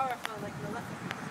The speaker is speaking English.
powerful like Maleficent.